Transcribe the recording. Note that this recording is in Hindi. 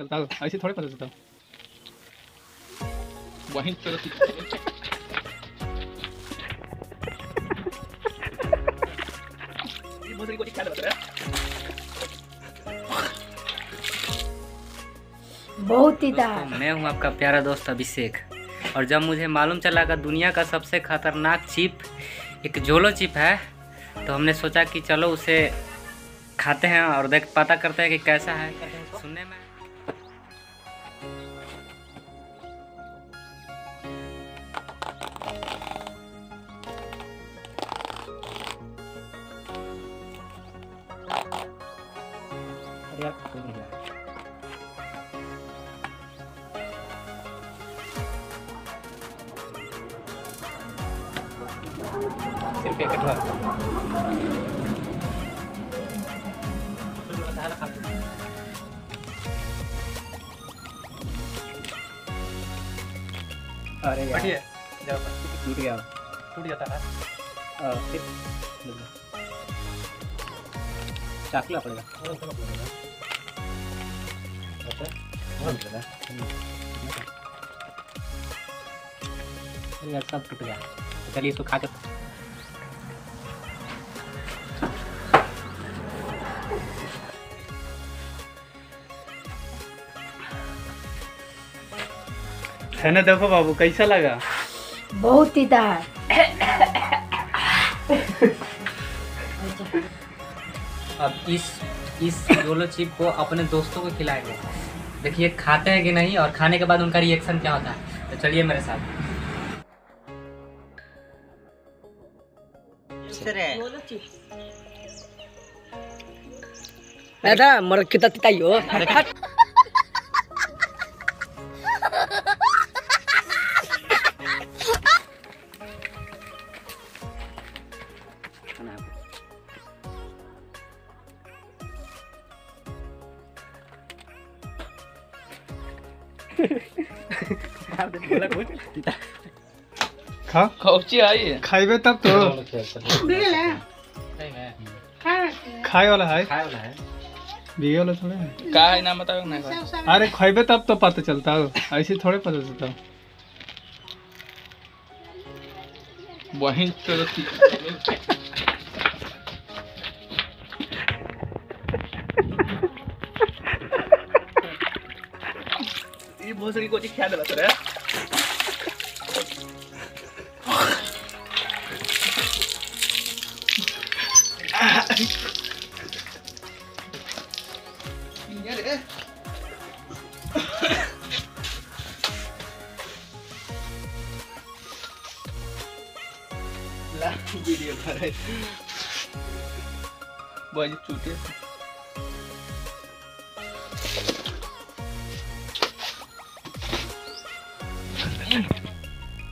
चलता हो ऐसे थोड़े पता चलता। वहीं तो बहुत ही मैं हूँ आपका प्यारा दोस्त अभिषेक। और जब मुझे मालूम चला कि दुनिया का सबसे खतरनाक चिप एक जोलो चिप है तो हमने सोचा कि चलो उसे खाते हैं और देख पता करते हैं कि कैसा है। सुनने में अरे यार, कोई नहीं है। सिर्फ़ एक कटवा अरे यार टूट गया टूट जाता है अ, फिर रुक जा। चाकू ला पड़ेगा। अरे यार सब टूट गया। तो चलिए इसको खा के है ना देखो बाबू कैसा लगा? बहुत ही था अब इस इस योलो चिप को अपने दोस्तों को खिलाएँगे। देखिए खाते हैं कि नहीं और खाने के बाद उनका रिएक्शन क्या होता है। तो चलिए मेरे साथ। दादा मर हो खा। कौची आई खाइबे तब तो। खाए वाला है खाए वाला है। बिगे वाला थोड़े है। का है ना बताओ ना का? अरे खाइबे तब तो पता चलता हो। ऐसे थोड़े पता चलता हो। वहीं तो ये भोसड़ी को खिया देला तोरे ला वीडियो बज चूटे